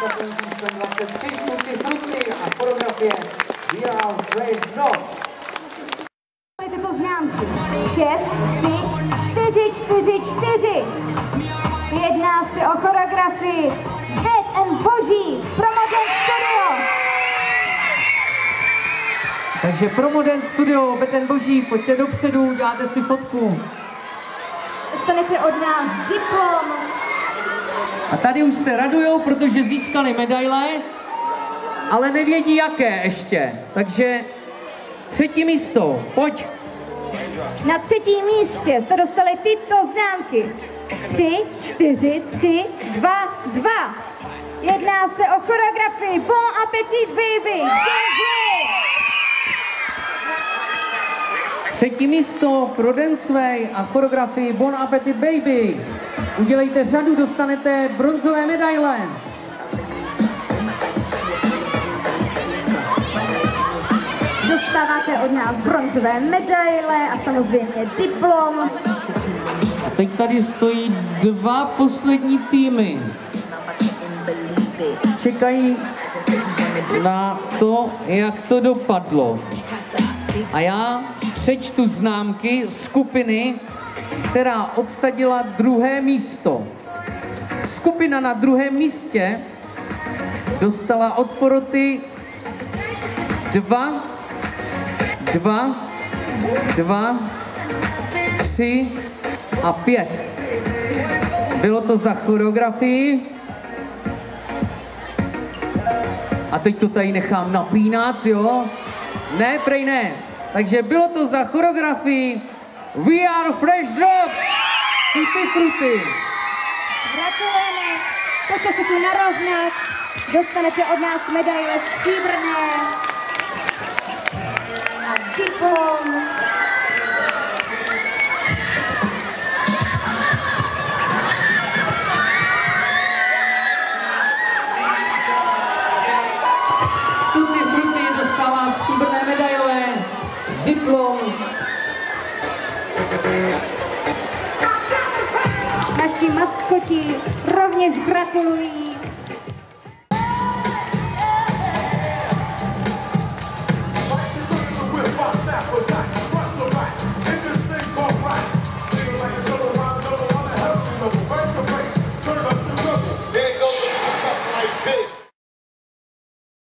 startující člen 23 kluky Fruty a choreografie We Are Drops. Tyto známky. 6, 3, 4, 4, 4. Jedná se o choreografii Head and Boží pro Modern Studio. Takže pro Modern Studio, Beten Boží, pojďte dopředu, uděláte si fotku. Dostanete od nás diplom a tady už se radujou, protože získali medaile, ale nevědí jaké ještě. Takže třetí místo, pojď. Na třetím místě jste dostali tyto známky. 3, 4, 3, 2, 2. Jedná se o choreografii Bon Appetit Baby. Třetí místo pro Danceway a choreografii Bon Appetit Baby. Udělejte řadu, dostanete bronzové medaile. Dostáváte od nás bronzové medaile a samozřejmě diplom. A teď tady stojí dva poslední týmy. Čekají na to, jak to dopadlo. A já přečtu známky skupiny, která obsadila druhé místo. Skupina na druhém místě dostala od poroty dva, dva, dva, tři a pět. Bylo to za choreografii. A teď to tady nechám napínat, jo? Ne, prej ne. Takže bylo to za choreografii We are Fresh Drops! Tutti frutti. Gratulujeme. Pojďte se tu narovnat. Dostanete od nás medaile stříbrné a diplom. Tutti frutti dostává stříbrné medaile, diplom. Naši maskoti rovněž gratulují